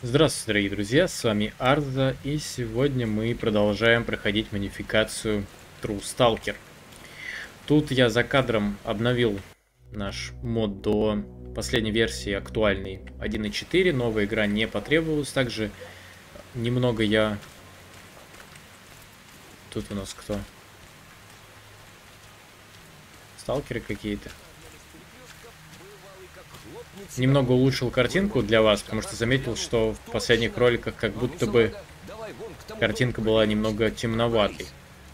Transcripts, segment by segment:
Здравствуйте, дорогие друзья, с вами Арза, и сегодня мы продолжаем проходить модификацию True Stalker. Тут я за кадром обновил наш мод до последней версии актуальной 1.4, новая игра не потребовалась, также немного я... Тут у нас кто? Сталкеры какие-то. Немного улучшил картинку для вас, потому что заметил, что в последних роликах как будто бы картинка была немного темноватой.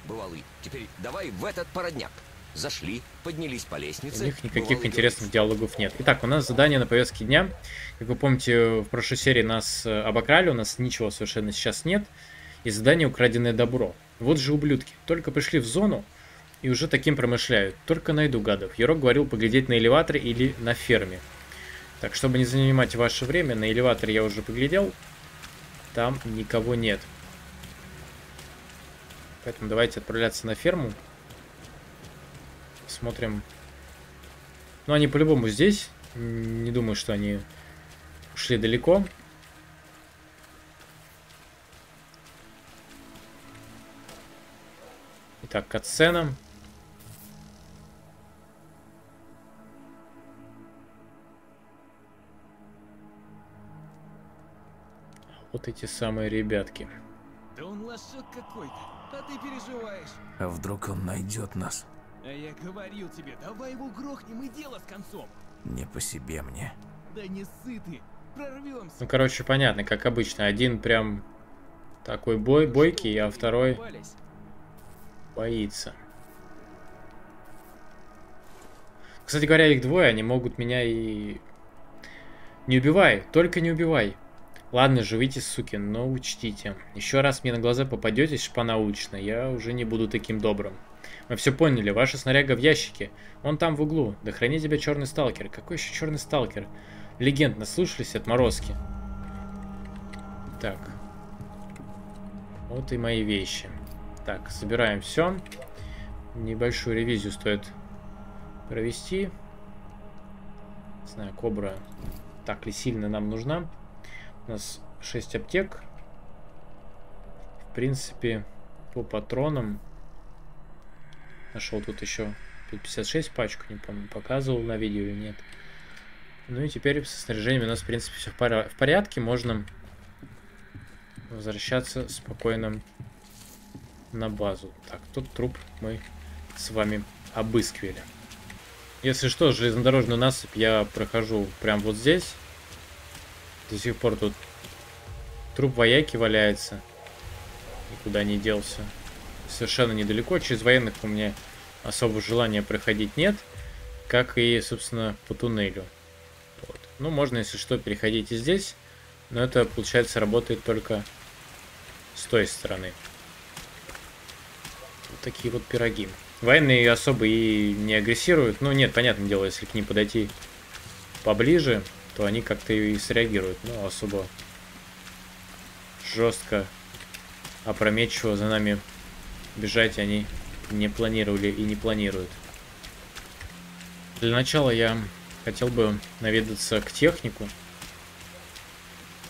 Бывалый, теперь давай в этот породняк. Зашли, поднялись по лестнице. У них никаких интересных диалогов нет. Итак, у нас задание на повестке дня. Как вы помните, в прошлой серии нас э, обокрали, у нас ничего совершенно сейчас нет. И задание «Украденное добро». Вот же ублюдки. Только пришли в зону и уже таким промышляют. Только найду гадов. Ерок говорил поглядеть на элеваторе или на ферме. Так, чтобы не занимать ваше время, на элеваторе я уже поглядел. Там никого нет. Поэтому давайте отправляться на ферму. Смотрим. Ну, они по-любому здесь. Не думаю, что они ушли далеко. Итак, катсцена. Вот эти самые ребятки. Да он лошок какой-то, а ты переживаешь. А вдруг он найдет нас? А я говорил тебе, давай его грохнем и дело с концом. Не по себе мне. Да не сыты, прорвемся. Ну, короче, понятно, как обычно. Один прям такой бой, бойкий, а второй боится. Кстати говоря, их двое, они могут меня и... Не убивай, только не убивай. Ладно, живите, суки, но учтите. Еще раз мне на глаза попадетесь, шпанаучно, я уже не буду таким добрым. Мы все поняли, ваша снаряга в ящике. Он там в углу. Да храни тебя черный сталкер. Какой еще черный сталкер? Легенд, наслушались отморозки. Так. Вот и мои вещи. Так, собираем все. Небольшую ревизию стоит провести. Не знаю, кобра так ли сильно нам нужна. У нас 6 аптек. В принципе, по патронам нашел тут еще 56 пачку, не помню, показывал на видео или нет. Ну и теперь со снаряжением у нас, в принципе, все в порядке. Можно возвращаться спокойно на базу. Так, тут труп мы с вами обыскивали. Если что, железнодорожную насыпь я прохожу прямо вот здесь. До сих пор тут труп вояки валяется. Никуда не делся. Совершенно недалеко. Через военных у меня особого желания проходить нет. Как и, собственно, по туннелю. Вот. Ну, можно, если что, переходить и здесь. Но это, получается, работает только с той стороны. Вот такие вот пироги. Военные особо и не агрессируют. Ну, нет, понятное дело, если к ним подойти поближе, то они как-то и среагируют. Ну, особо жестко, опрометчиво за нами бежать они не планировали и не планируют. Для начала я хотел бы наведаться к технику.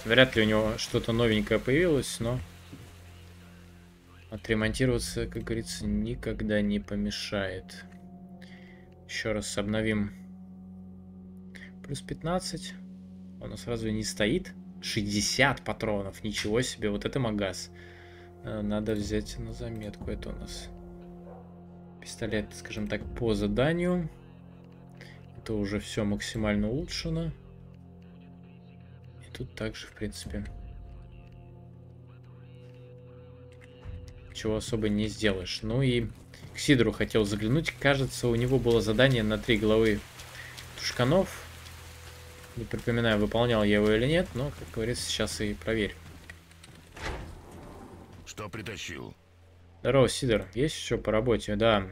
Вряд ли у него что-то новенькое появилось, но отремонтироваться, как говорится, никогда не помешает. Еще раз обновим Плюс 15. Он сразу не стоит. 60 патронов. Ничего себе. Вот это магаз. Э, надо взять на заметку. Это у нас пистолет, скажем так, по заданию. Это уже все максимально улучшено. И тут также, в принципе, чего особо не сделаешь. Ну и к Сидору хотел заглянуть. Кажется, у него было задание на три головы тушканов. Не припоминаю, выполнял я его или нет, но, как говорится, сейчас и проверим. Что притащил? Здорово, Сидор. Есть еще по работе? Да.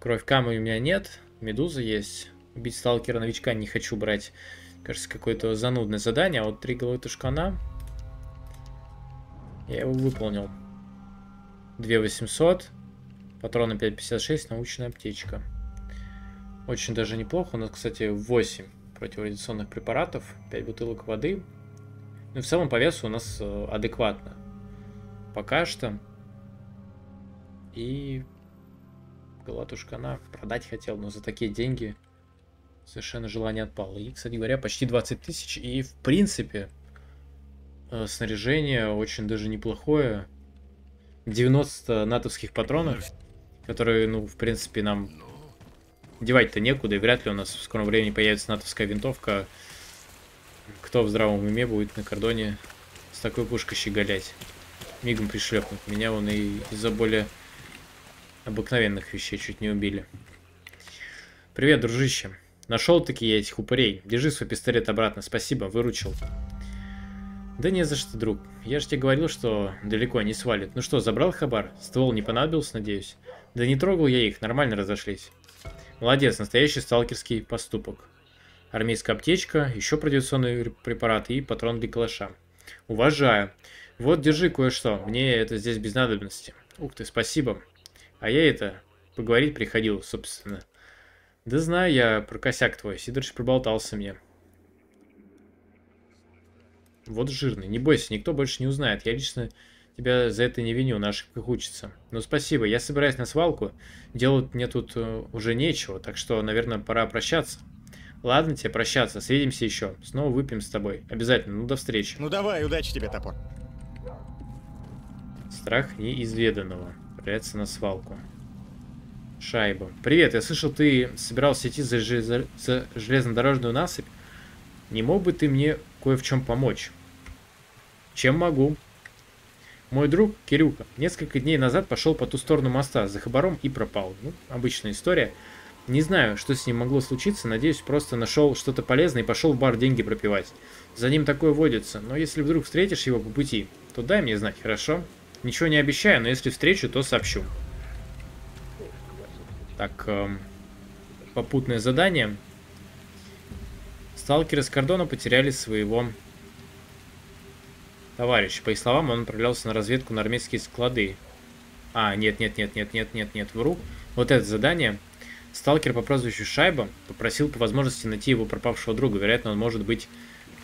Кровь камы у меня нет. Медуза есть. Убить сталкера новичка не хочу брать. Кажется, какое-то занудное задание. А вот три головы тушкана. Я его выполнил. 2800. Патроны 5.56. Научная аптечка. Очень даже неплохо. У нас, кстати, 8 противорадиационных препаратов, 5 бутылок воды. Ну и в целом по весу у нас э, адекватно. Пока что. И Галатушкана продать хотел, но за такие деньги совершенно желание отпало. И, кстати говоря, почти 20 тысяч. И, в принципе, э, снаряжение очень даже неплохое. 90 натовских патронов, которые, ну, в принципе, нам девать-то некуда, и вряд ли у нас в скором времени появится натовская винтовка. Кто в здравом уме будет на кордоне с такой пушкой щеголять? Мигом пришлепнут. Меня он и из-за более обыкновенных вещей чуть не убили. Привет, дружище. Нашел-таки я этих упырей. Держи свой пистолет обратно. Спасибо, выручил. Да не за что, друг. Я же тебе говорил, что далеко не свалит. Ну что, забрал хабар? Ствол не понадобился, надеюсь? Да не трогал я их, нормально разошлись. Молодец, настоящий сталкерский поступок. Армейская аптечка, еще продиционный препарат и патрон для калаша. Уважаю. Вот, держи кое-что. Мне это здесь без надобности. Ух ты, спасибо. А я это, поговорить приходил, собственно. Да знаю я про косяк твой. Сидорыч проболтался мне. Вот жирный. Не бойся, никто больше не узнает. Я лично тебя за это не виню, на ошибках учится. Ну, спасибо. Я собираюсь на свалку. Делать мне тут э, уже нечего, так что, наверное, пора прощаться. Ладно тебе прощаться, свидимся еще. Снова выпьем с тобой. Обязательно. Ну, до встречи. Ну давай, удачи тебе, топор. Страх неизведанного. Отправляется на свалку. Шайба. Привет, я слышал, ты собирался идти за, железо... за железнодорожную насыпь. Не мог бы ты мне кое в чем помочь? Чем могу? Мой друг Кирюка несколько дней назад пошел по ту сторону моста за хабаром и пропал. Ну, обычная история. Не знаю, что с ним могло случиться, надеюсь, просто нашел что-то полезное и пошел в бар деньги пропивать. За ним такое водится, но если вдруг встретишь его по пути, то дай мне знать, хорошо? Ничего не обещаю, но если встречу, то сообщу. Так, эм, попутное задание. Сталкеры с кордона потеряли своего товарищ. По их словам, он отправлялся на разведку на армейские склады. А, нет, нет, нет, нет, нет, нет, нет, вру. Вот это задание. Сталкер по прозвищу Шайба попросил по возможности найти его пропавшего друга. Вероятно, он может быть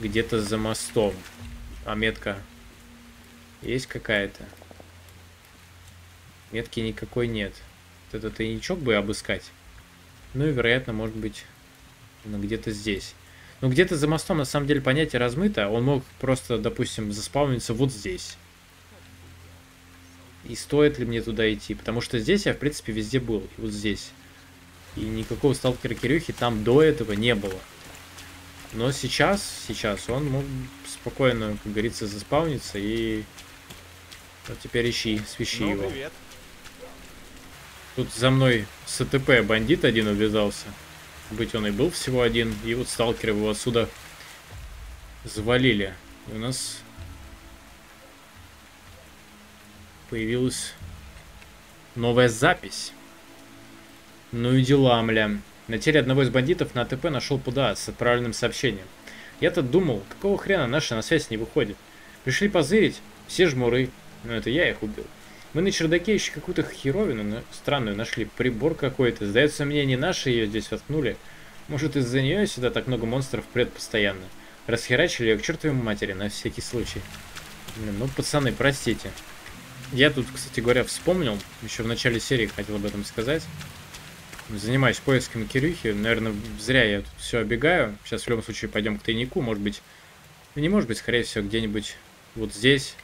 где-то за мостом. А метка есть какая-то? Метки никакой нет. Вот этот тайничок бы обыскать. Ну и, вероятно, может быть, где-то здесь. Ну, где-то за мостом, на самом деле, понятие размыто. Он мог просто, допустим, заспавниться вот здесь. И стоит ли мне туда идти? Потому что здесь я, в принципе, везде был. И вот здесь. И никакого сталкера Кирюхи там до этого не было. Но сейчас, сейчас он мог спокойно, как говорится, заспавниться и... Вот теперь ищи, свищи ну, его. привет. Тут за мной с АТП бандит один увязался. Быть он и был всего один. И вот сталкеры его отсюда завалили. И у нас появилась новая запись. Ну и дела, мля. На теле одного из бандитов на АТП нашел ПУДА с отправленным сообщением. Я-то думал, какого хрена наши на связь не выходят. Пришли позырить, все жмуры. Но это я их убил. Мы на чердаке еще какую-то херовину странную нашли. Прибор какой-то. Сдается мне, не наши ее здесь воткнули. Может, из-за нее сюда так много монстров прет постоянно. Расхерачили ее к чертовой матери, на всякий случай. Блин, ну, пацаны, простите. Я тут, кстати говоря, вспомнил. Еще в начале серии хотел об этом сказать. Занимаюсь поиском Кирюхи. Наверное, зря я тут все оббегаю. Сейчас в любом случае пойдем к тайнику. Может быть, не может быть, скорее всего, где-нибудь вот здесь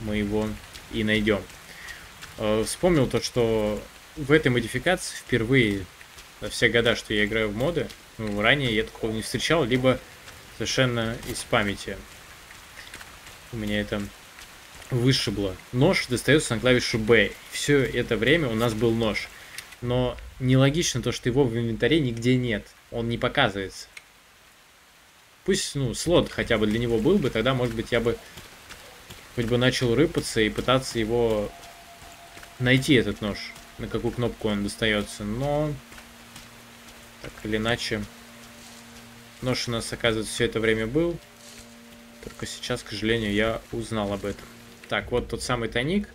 мы его и найдем. Э, вспомнил то, что в этой модификации впервые за все года, что я играю в моды, ну, ранее я такого не встречал, либо совершенно из памяти. У меня это вышибло. Нож достается на клавишу B. Все это время у нас был нож. Но нелогично то, что его в инвентаре нигде нет. Он не показывается. Пусть, ну, слот хотя бы для него был бы, тогда, может быть, я бы хоть бы начал рыпаться и пытаться его найти этот нож, на какую кнопку он достается, но так или иначе нож у нас, оказывается, все это время был, только сейчас, к сожалению, я узнал об этом. Так, вот тот самый тайник,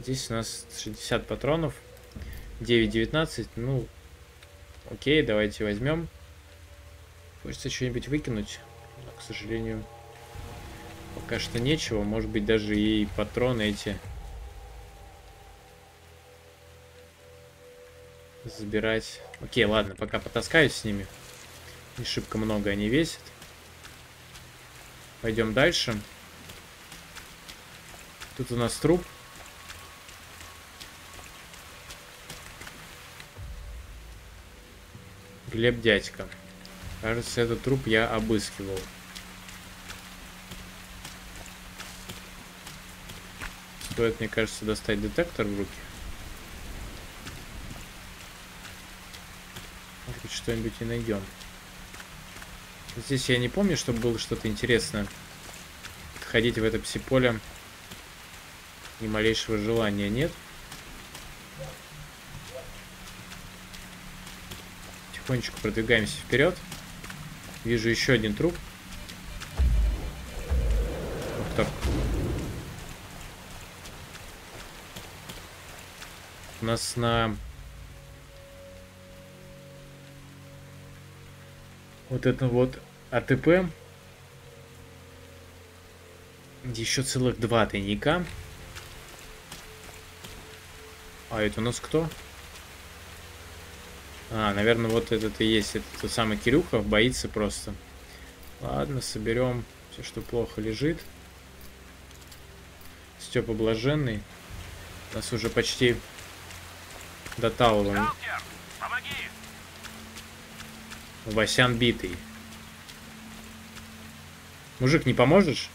здесь у нас 60 патронов, 9.19, ну, окей, давайте возьмем. Хочется что-нибудь выкинуть, но, к сожалению, Пока что нечего. Может быть, даже и патроны эти забирать. Окей, ладно, пока потаскаюсь с ними. Не шибко много они весят. Пойдем дальше. Тут у нас труп. Глеб дядька. Кажется, этот труп я обыскивал. Стоит, мне кажется, достать детектор в руки. Может быть, что-нибудь и найдем. Здесь я не помню, чтобы было что-то интересное. Ходить в это псиполе ни малейшего желания нет. Тихонечко продвигаемся вперед. Вижу еще один труп. Вот так. У нас на вот это вот АТП еще целых два тайника. А это у нас кто? А, наверное, вот этот и есть. Это тот самый Кирюхов. Боится просто. Ладно, соберем все, что плохо лежит. Степа блаженный. Нас уже почти до Талова. Васян битый. Мужик, не поможешь?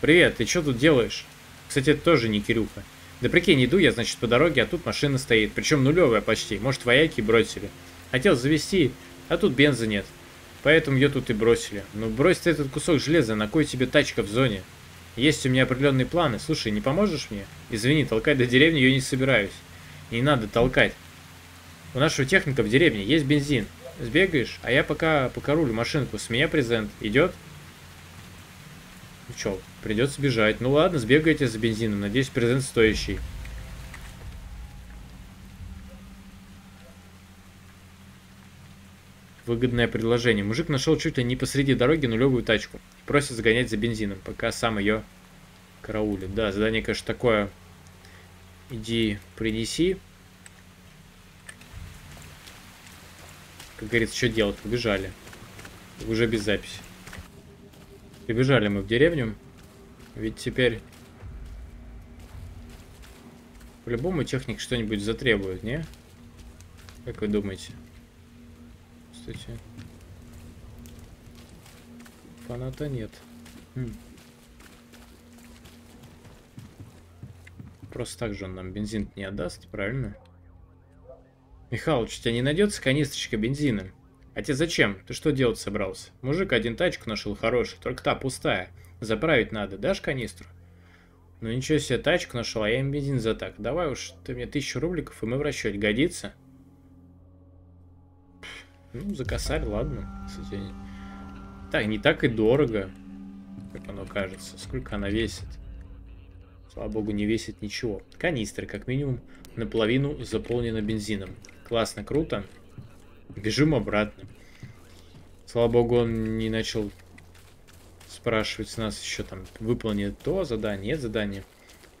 Привет, ты что тут делаешь? Кстати, это тоже не Кирюха. Да прикинь, иду я, значит, по дороге, а тут машина стоит. Причем нулевая почти. Может, вояки бросили. Хотел завести, а тут бенза нет. Поэтому ее тут и бросили. Ну, брось ты этот кусок железа, на кой тебе тачка в зоне? Есть у меня определенные планы. Слушай, не поможешь мне? Извини, толкать до деревни я не собираюсь. Не надо толкать. У нашего техника в деревне есть бензин. Сбегаешь, а я пока покорулю машинку. С меня презент. Идет? Ну чё, придется бежать. Ну ладно, сбегайте за бензином. Надеюсь, презент стоящий. Выгодное предложение. Мужик нашел чуть ли не посреди дороги нулевую тачку. Просит загонять за бензином, пока сам ее караулит. Да, задание, конечно, такое. Иди, принеси. Как говорится, что делать? Побежали. Уже без записи. Прибежали мы в деревню. Ведь теперь... По-любому техник что-нибудь затребует, не? Как вы думаете? Кстати. Фаната нет. Хм. Просто так же он нам бензин не отдаст, правильно? Михалыч, у тебя не найдется канистрочка бензина? А тебе зачем? Ты что делать собрался? Мужик один тачку нашел хороший, только та пустая. Заправить надо, дашь канистру? Ну ничего себе, тачку нашел, а я им бензин за так. Давай уж ты мне тысячу рубликов, и мы в расчете. Годится? Ну, за косарь, ладно. Кстати, так, не так и дорого, как оно кажется. Сколько она весит? Слава богу, не весит ничего. Канистры, как минимум, наполовину заполнена бензином. Классно, круто. Бежим обратно. Слава богу, он не начал спрашивать с нас еще там, выполнит то задание, нет задания.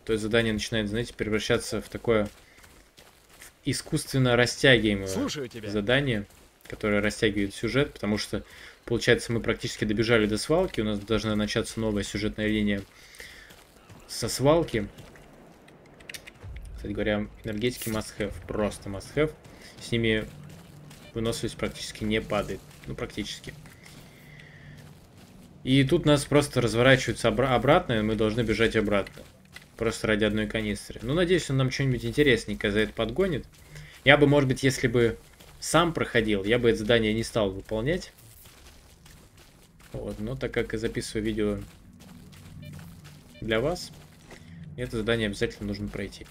То есть задание начинает, знаете, превращаться в такое искусственно растягиваемое Слушаю тебя. задание, которое растягивает сюжет, потому что, получается, мы практически добежали до свалки, у нас должна начаться новая сюжетная линия со свалки. Кстати говоря, энергетики must have, просто must have. С ними выносливость практически не падает. Ну, практически. И тут нас просто разворачиваются обра обратно, и мы должны бежать обратно. Просто ради одной канистры. Ну, надеюсь, он нам что-нибудь интересненькое за это подгонит. Я бы, может быть, если бы сам проходил, я бы это задание не стал выполнять. Вот, но так как я записываю видео для вас, это задание обязательно нужно пройти.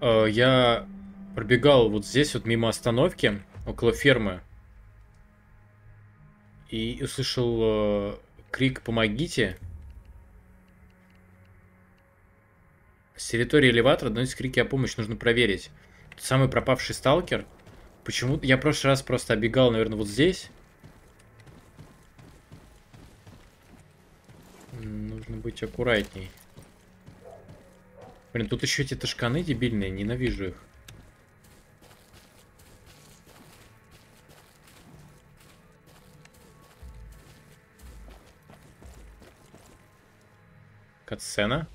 Э, я пробегал вот здесь вот мимо остановки, около фермы. И услышал э, крик «Помогите!». С территории элеватора доносятся крики о помощи, нужно проверить. Тот самый пропавший сталкер. Почему? Я в прошлый раз просто оббегал, наверное, вот здесь. Нужно быть аккуратней. Блин, тут еще эти тышканы дебильные, ненавижу их. Катсцена.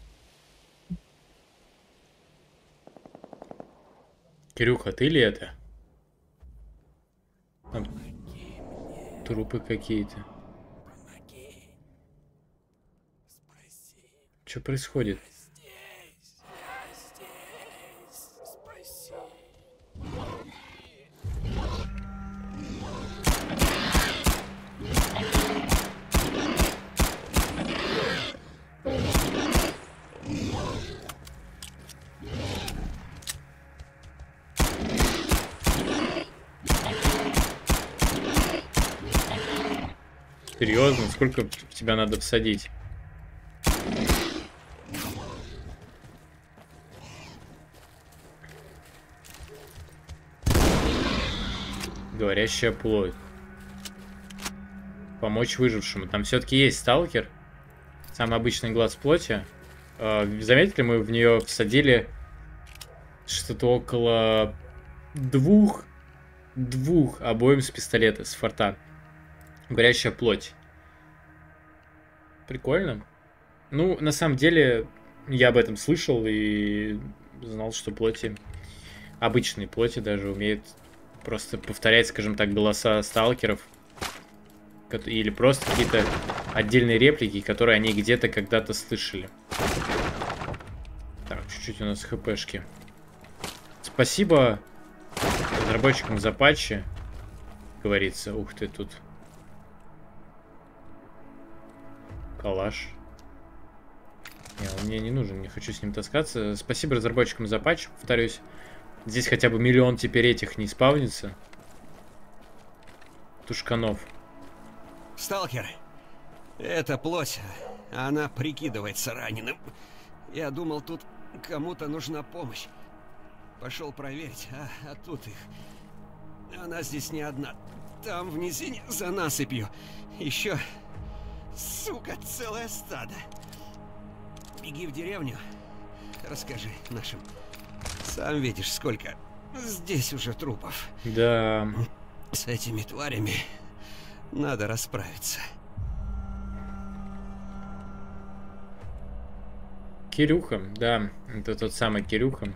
Кирюха, ты ли это? Там трупы какие-то. Что происходит? Серьезно? Сколько тебя надо всадить? Говорящая плоть. Помочь выжившему. Там все-таки есть сталкер. Самый обычный глаз плоти. А, заметили, мы в нее всадили что-то около двух двух обоим с пистолета, с форта. Горящая плоть. Прикольно. Ну, на самом деле, я об этом слышал и знал, что плоти, обычные плоти даже умеют просто повторять, скажем так, голоса сталкеров. Или просто какие-то отдельные реплики, которые они где-то когда-то слышали. Так, чуть-чуть у нас хпшки. Спасибо разработчикам за патчи. Говорится. Ух ты, тут Калаш. Не, он мне не нужен, не хочу с ним таскаться. Спасибо разработчикам за патч, повторюсь. Здесь хотя бы миллион теперь этих не спавнится. Тушканов. Сталкер, это плоть. Она прикидывается раненым. Я думал, тут кому-то нужна помощь. Пошел проверить, а, а тут их. Она здесь не одна. Там в низине за насыпью. Еще Сука, целое стадо. Беги в деревню. Расскажи нашим. Сам видишь, сколько здесь уже трупов. Да. С этими тварями надо расправиться. Кирюха, да, это тот самый Кирюха.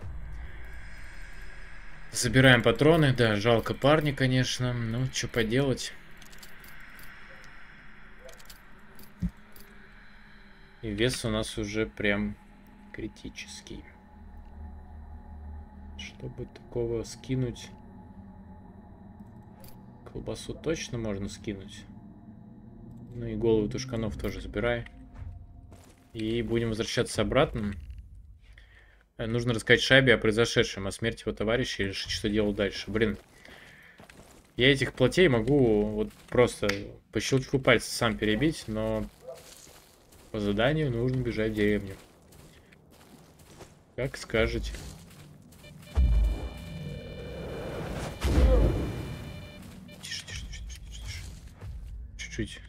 Забираем патроны, да, жалко парня, конечно, ну, что поделать. И вес у нас уже прям критический. Чтобы такого скинуть... Колбасу точно можно скинуть. Ну и голову тушканов тоже забирай. И будем возвращаться обратно. Э, нужно рассказать Шайбе о произошедшем, о смерти его товарища и что делать дальше. Блин. Я этих плотей могу вот просто по щелчку пальца сам перебить, но по заданию нужно бежать в деревню. Как скажете. Тише, тише, тише, тише, тише. Чуть-чуть.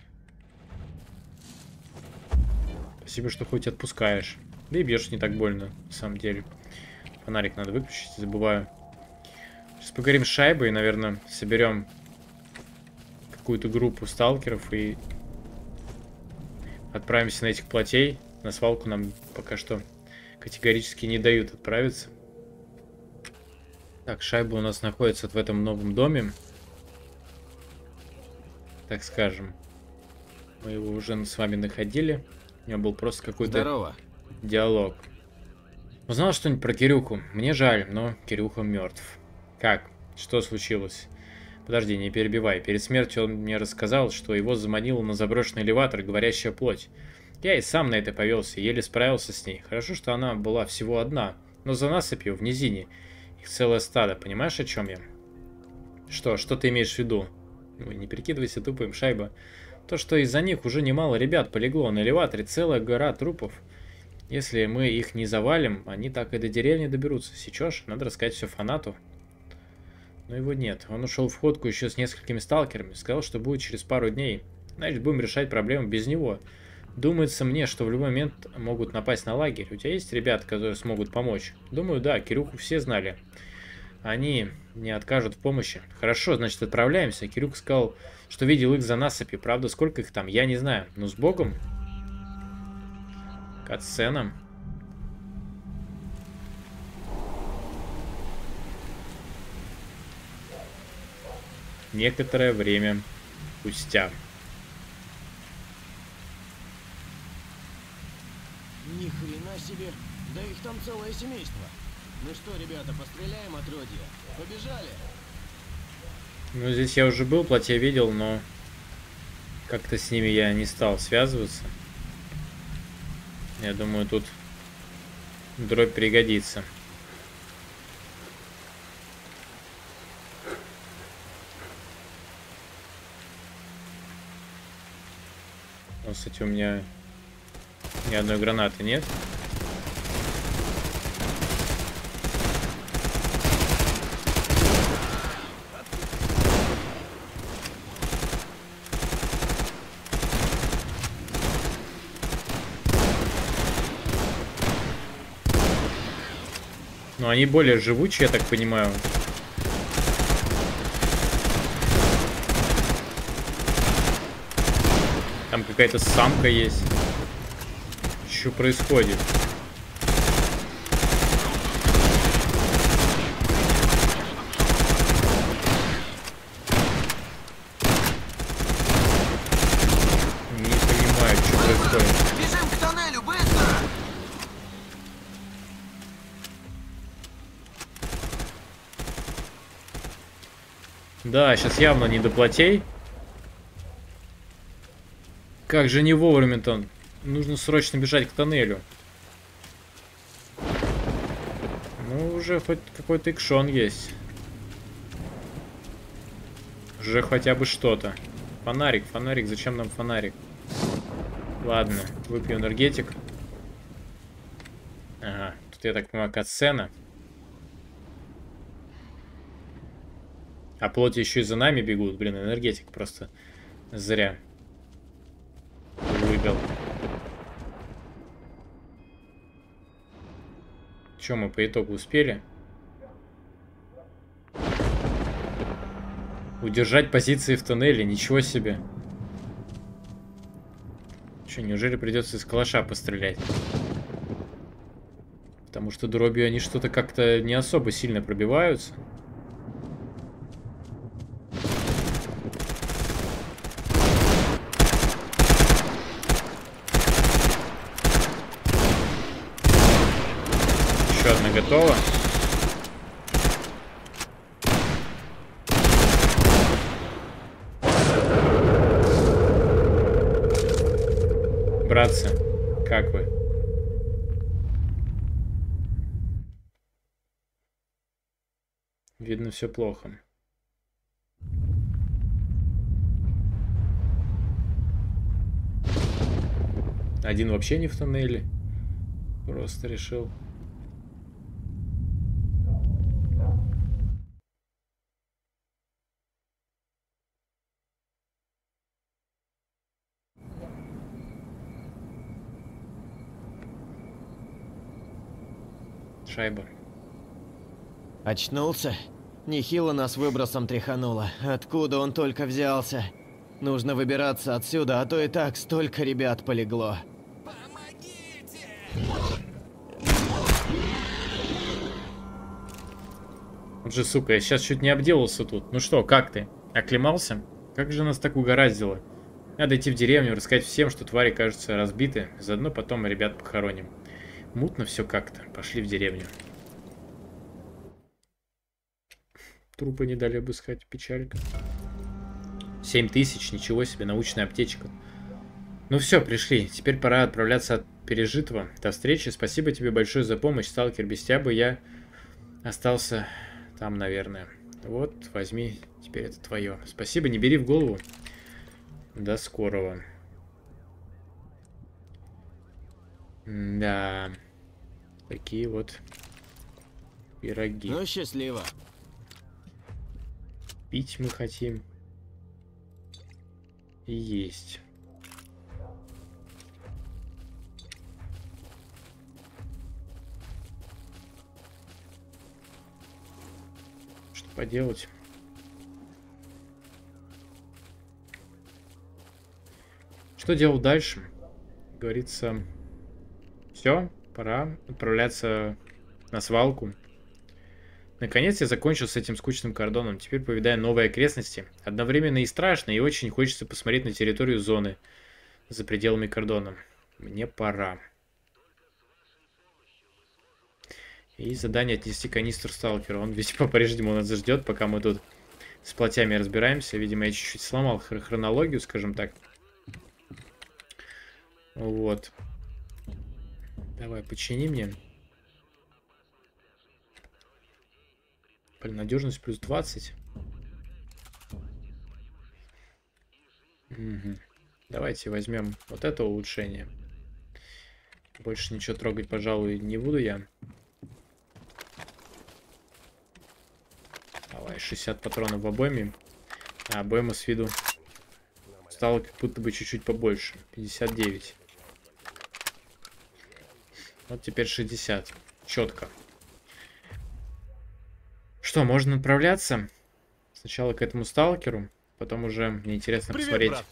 Спасибо, что хоть отпускаешь. Да и бьешь не так больно, на самом деле. Фонарик надо выключить, забываю. Сейчас поговорим с шайбой, наверное, соберем какую-то группу сталкеров и Отправимся на этих плотей. На свалку нам пока что категорически не дают отправиться. Так, шайба у нас находится вот в этом новом доме. Так скажем. Мы его уже с вами находили. У него был просто какой-то диалог. Узнал что-нибудь про Кирюху? Мне жаль, но Кирюха мертв. Как? Что случилось? Подожди, не перебивай. Перед смертью он мне рассказал, что его заманил на заброшенный элеватор говорящая плоть. Я и сам на это повелся, еле справился с ней. Хорошо, что она была всего одна, но за насыпью в низине их целое стадо, понимаешь, о чем я? Что, что ты имеешь в виду? Ну, не перекидывайся тупым, шайба. То, что из-за них уже немало ребят полегло на элеваторе, целая гора трупов. Если мы их не завалим, они так и до деревни доберутся. Сечешь? Надо рассказать все фанату. Но его нет. Он ушел в ходку еще с несколькими сталкерами. Сказал, что будет через пару дней. Значит, будем решать проблему без него. Думается мне, что в любой момент могут напасть на лагерь. У тебя есть ребята, которые смогут помочь? Думаю, да, Кирюху все знали. Они не откажут в помощи. Хорошо, значит отправляемся. Кирюк сказал, что видел их за насыпью. Правда, сколько их там, я не знаю. Но с богом. Катсценам. Некоторое время спустя. Ни хрена себе, да их там целое семейство. Ну что, ребята, постреляем отродье? Побежали! Ну, здесь я уже был, платье видел, но как-то с ними я не стал связываться. Я думаю, тут дробь пригодится. Вот, кстати, у меня ни одной гранаты нет. Но они более живучие, я так понимаю. Там какая-то самка есть. Что происходит? Не понимаю, что происходит. Бежим к тоннелю, быстро! Да, сейчас явно не до платей. Как же не вовремя-то? Нужно срочно бежать к тоннелю. Ну, уже хоть какой-то экшон есть. Уже хотя бы что-то. Фонарик, фонарик, зачем нам фонарик? Ладно, выпью энергетик. Ага, тут, я так понимаю, катсцена. А плоти еще и за нами бегут. Блин, энергетик просто зря. Выбил. Че, мы по итогу успели? Удержать позиции в тоннеле, ничего себе. Че, неужели придется из калаша пострелять? Потому что дробью они что-то как-то не особо сильно пробиваются. Еще одна готова. Братцы, как вы? Видно, все плохо. Один вообще не в тоннеле. Просто решил. Шайба. Очнулся? Нехило нас выбросом тряхануло. Откуда он только взялся? Нужно выбираться отсюда, а то и так столько ребят полегло. Вот же, сука, я сейчас чуть не обделался тут. Ну что, как ты? Оклемался? Как же нас так угораздило? Надо идти в деревню, рассказать всем, что твари кажутся разбиты. Заодно потом ребят похороним. Мутно все как-то. Пошли в деревню. Трупы не дали обыскать. Печалька. 7 тысяч, ничего себе, научная аптечка. Ну все, пришли. Теперь пора отправляться от пережитого. До встречи. Спасибо тебе большое за помощь, сталкер. Без тебя бы я остался там, наверное. Вот, возьми. Теперь это твое. Спасибо, не бери в голову. До скорого. Да. Такие вот пироги. Ну, счастливо. Пить мы хотим. И есть. Что поделать? Что делал дальше? Говорится, все, пора отправляться на свалку. Наконец я закончил с этим скучным кордоном. Теперь повидаю новые окрестности. Одновременно и страшно, и очень хочется посмотреть на территорию зоны за пределами кордона. Мне пора. И задание отнести канистру сталкеру. Он ведь по-прежнему нас ждет, пока мы тут с платями разбираемся. Видимо, я чуть-чуть сломал хр хронологию, скажем так. Вот. Давай, почини мне. Блин, надежность плюс 20. Угу. Давайте возьмем вот это улучшение. Больше ничего трогать, пожалуй, не буду я. Давай, 60 патронов в обойме. А обойма с виду стала как будто бы чуть-чуть побольше. 59. Вот теперь 60. Четко. Что, можно отправляться? Сначала к этому сталкеру, потом уже мне интересно Привет, посмотреть, брат.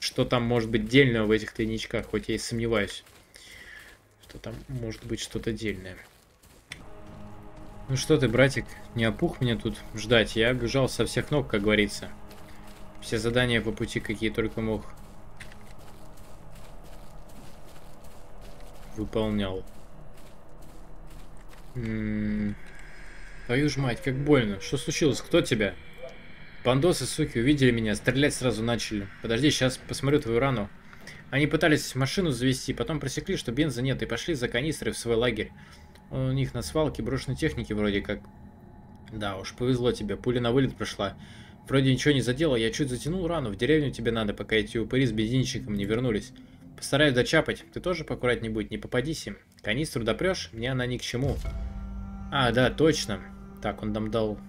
что там может быть дельного в этих тайничках, хоть я и сомневаюсь, что там может быть что-то дельное. Ну что ты, братик, не опух мне тут ждать, я бежал со всех ног, как говорится. Все задания по пути, какие только мог. Выполнял. М. -м Твою ж мать, как больно. Что случилось? Кто тебя? Бандосы, суки, увидели меня, стрелять сразу начали. Подожди, сейчас посмотрю твою рану. Они пытались машину завести, потом просекли, что бенза нет, и пошли за канистры в свой лагерь. У них на свалке брошенной техники вроде как. Да уж, повезло тебе, пуля на вылет прошла. Вроде ничего не задела, я чуть затянул рану, в деревню тебе надо, пока эти упыри с бензинчиком не вернулись. Постараюсь дочапать, ты тоже поаккуратней будь, не попадись им. Канистру допрешь, мне она ни к чему. А, да, точно. Так, он нам дал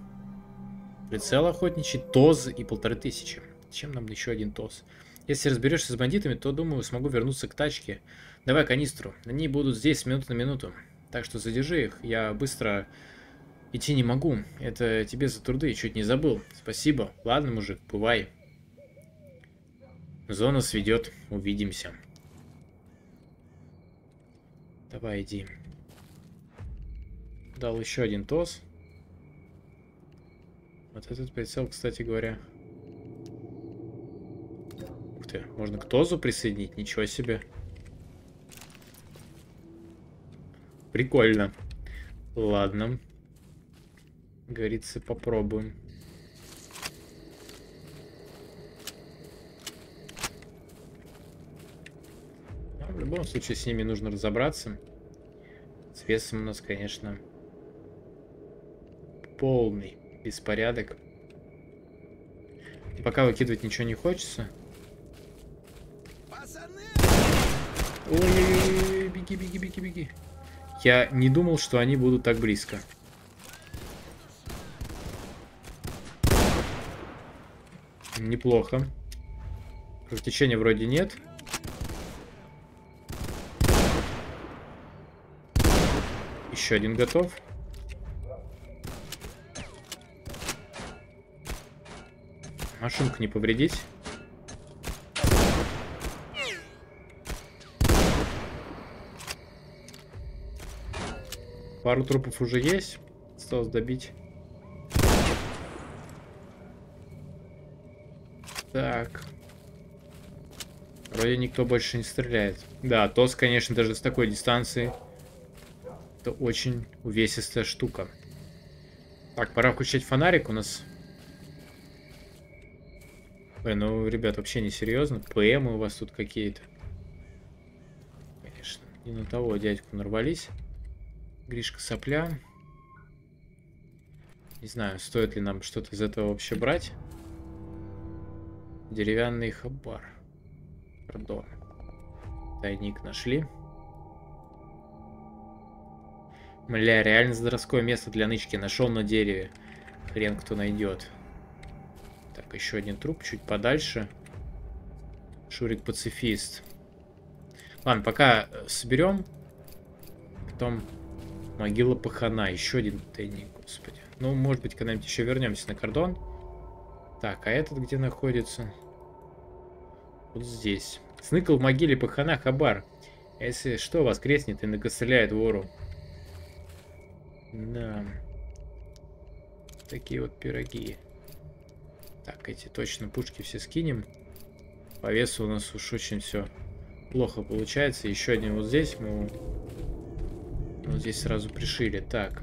прицел охотничий, ТОЗ и полторы тысячи. Чем нам еще один ТОЗ? Если разберешься с бандитами, то, думаю, смогу вернуться к тачке. Давай канистру. Они будут здесь с минуты на минуту. Так что задержи их. Я быстро идти не могу. Это тебе за труды. Чуть не забыл. Спасибо. Ладно, мужик, бывай. Зона сведет. Увидимся. Давай, иди. Дал еще один ТОС. Вот этот прицел, кстати говоря. Ух ты, можно к ТОЗу присоединить? Ничего себе. Прикольно. Ладно. Говорится, попробуем. Но в любом случае с ними нужно разобраться. С весом у нас, конечно, полный беспорядок. Пока выкидывать ничего не хочется. Ой-ой-ой, беги, беги, беги, беги. Я не думал, что они будут так близко. Неплохо. Кровотечения вроде нет. Еще один готов. Машинку не повредить. Пару трупов уже есть. Осталось добить. Так. Вроде никто больше не стреляет. Да, ТОС, конечно, даже с такой дистанции. Это очень увесистая штука. Так, пора включать фонарик. У нас Ой, ну, ребят, вообще не серьезно. ПМ у вас тут какие-то. Конечно, не на того дядьку нарвались. Гришка сопля. Не знаю, стоит ли нам что-то из этого вообще брать. Деревянный хабар. Пардон. Тайник нашли. Мля, реально здоровское место для нычки нашел на дереве. Хрен кто найдет. Так, еще один труп чуть подальше. Шурик-пацифист. Ладно, пока э, соберем. Потом могила пахана. Еще один тайник, господи. Ну, может быть, когда-нибудь еще вернемся на кордон. Так, а этот где находится? Вот здесь. Сныкал в могиле пахана Хабар. Если что, воскреснет и накостыляет вору. Да. Такие вот пироги. Так, эти точно пушки все скинем. По весу у нас уж очень все плохо получается. Еще один вот здесь мы вот здесь сразу пришили. Так.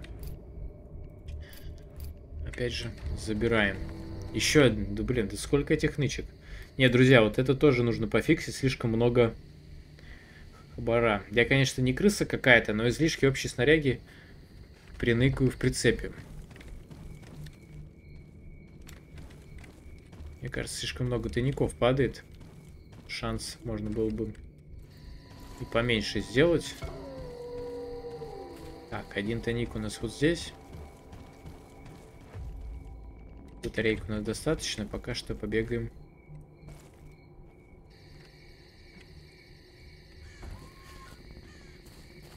Опять же, забираем. Еще один. Да блин, да сколько этих нычек? Нет, друзья, вот это тоже нужно пофиксить. Слишком много хабара. Я, конечно, не крыса какая-то, но излишки общей снаряги приныкаю в прицепе. Мне кажется, слишком много тайников падает. Шанс можно было бы и поменьше сделать. Так, один тайник у нас вот здесь. Батарейку нас достаточно. Пока что побегаем.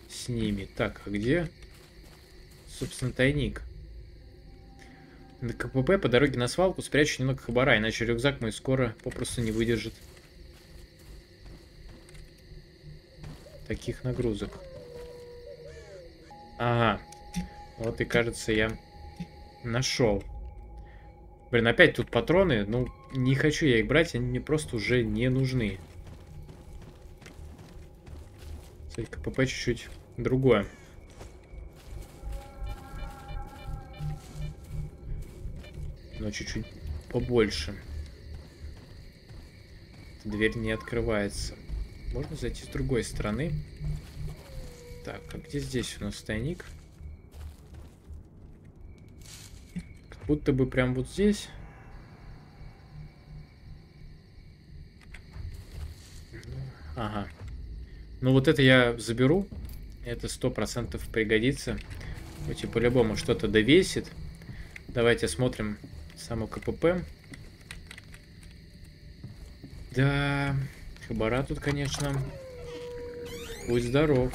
С ними. Так, а где? Собственно, тайник. На КПП по дороге на свалку спрячу немного хабара, иначе рюкзак мой скоро попросту не выдержит. Таких нагрузок. Ага. Вот и кажется я нашел. Блин, опять тут патроны. Ну, не хочу я их брать, они мне просто уже не нужны. Кстати, КПП чуть-чуть другое. Но чуть-чуть побольше. Дверь не открывается. Можно зайти с другой стороны. Так, а где здесь у нас тайник? будто бы прям вот здесь. Ага. Ну вот это я заберу. Это сто процентов пригодится. Хоть и по-любому что-то довесит. Давайте смотрим само КПП. Да, хабара тут, конечно. Будь здоров.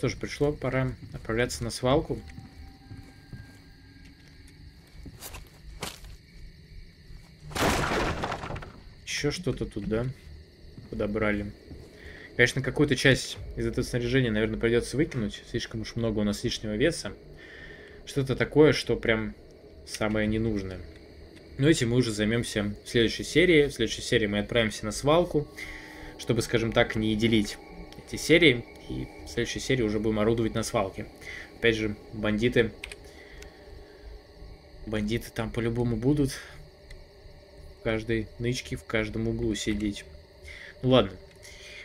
что ж, пришло пора отправляться на свалку. Еще что-то тут, да? Подобрали. Конечно, какую-то часть из этого снаряжения, наверное, придется выкинуть. Слишком уж много у нас лишнего веса. Что-то такое, что прям самое ненужное. Но этим мы уже займемся в следующей серии. В следующей серии мы отправимся на свалку, чтобы, скажем так, не делить эти серии. И в следующей серии уже будем орудовать на свалке. Опять же, бандиты... Бандиты там по-любому будут. В каждой нычке, в каждом углу сидеть. Ну ладно.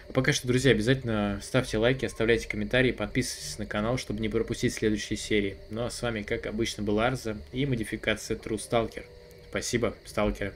А пока что, друзья, обязательно ставьте лайки, оставляйте комментарии, подписывайтесь на канал, чтобы не пропустить следующие серии. Ну а с вами, как обычно, был Арза и модификация True Stalker. Спасибо, сталкеры.